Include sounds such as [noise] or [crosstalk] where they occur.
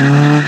Mm-hmm. [laughs]